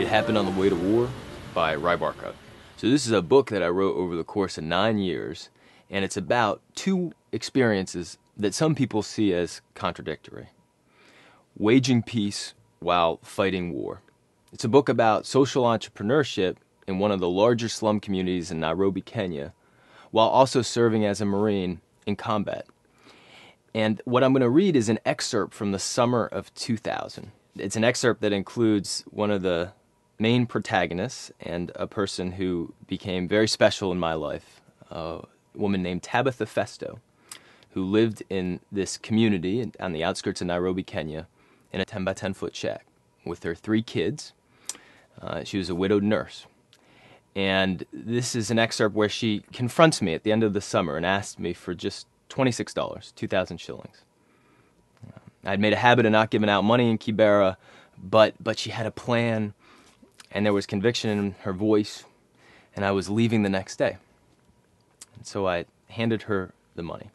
It Happened on the Way to War by Rye Barcott. So, this is a book that I wrote over the course of nine years, and it's about two experiences that some people see as contradictory waging peace while fighting war. It's a book about social entrepreneurship in one of the larger slum communities in Nairobi, Kenya, while also serving as a Marine in combat. And what I'm going to read is an excerpt from the summer of 2000. It's an excerpt that includes one of the main protagonists and a person who became very special in my life, a woman named Tabitha Festo, who lived in this community on the outskirts of Nairobi, Kenya, in a 10 by 10 foot shack with her three kids. Uh, she was a widowed nurse. And this is an excerpt where she confronts me at the end of the summer and asks me for just $26, 2,000 shillings. I'd made a habit of not giving out money in Kibera, but, but she had a plan and there was conviction in her voice, and I was leaving the next day. And so I handed her the money,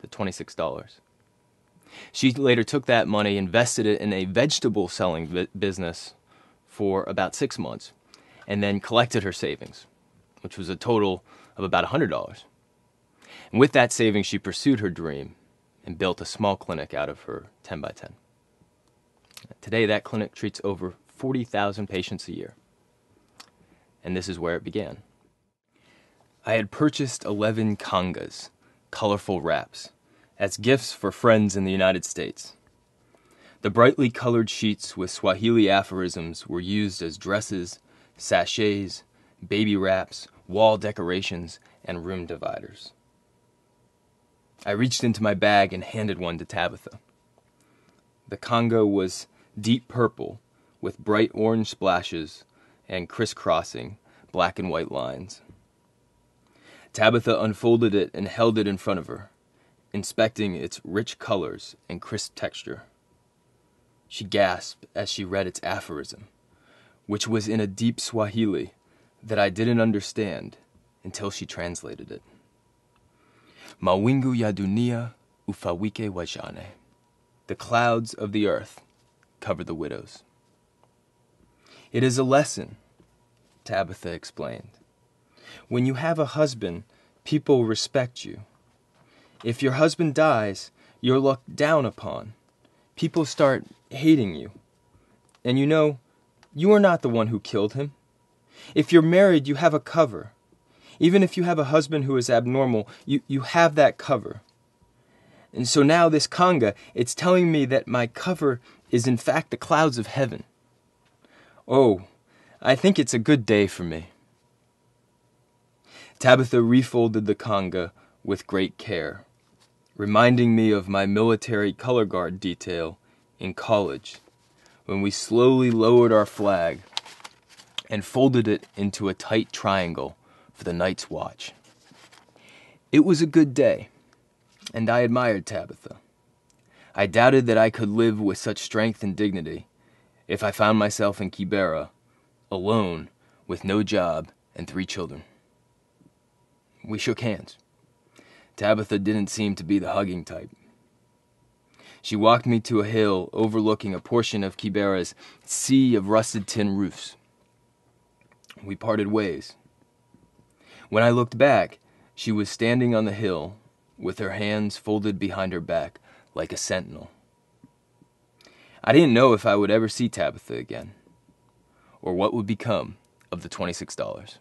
the $26. She later took that money, invested it in a vegetable selling business for about six months, and then collected her savings, which was a total of about $100. And with that savings, she pursued her dream and built a small clinic out of her 10 by 10. Today, that clinic treats over 40,000 patients a year. And this is where it began. I had purchased 11 kangas, colorful wraps, as gifts for friends in the United States. The brightly colored sheets with Swahili aphorisms were used as dresses, sachets, baby wraps, wall decorations, and room dividers. I reached into my bag and handed one to Tabitha. The kanga was deep purple with bright orange splashes and crisscrossing black and white lines. Tabitha unfolded it and held it in front of her, inspecting its rich colors and crisp texture. She gasped as she read its aphorism, which was in a deep Swahili that I didn't understand until she translated it. Mawingu ya dunia ufawike wajane. The clouds of the earth cover the widows. It is a lesson, Tabitha explained. When you have a husband, people respect you. If your husband dies, you're looked down upon. People start hating you. And you know, you are not the one who killed him. If you're married, you have a cover. Even if you have a husband who is abnormal, you, you have that cover. And so now this kanga, it's telling me that my cover is in fact the clouds of heaven. Oh, I think it's a good day for me. Tabitha refolded the kanga with great care, reminding me of my military color guard detail in college when we slowly lowered our flag and folded it into a tight triangle for the night's watch. It was a good day, and I admired Tabitha. I doubted that I could live with such strength and dignity if I found myself in Kibera, alone, with no job and three children. We shook hands. Tabitha didn't seem to be the hugging type. She walked me to a hill overlooking a portion of Kibera's sea of rusted tin roofs. We parted ways. When I looked back, she was standing on the hill with her hands folded behind her back like a sentinel. I didn't know if I would ever see Tabitha again, or what would become of the $26.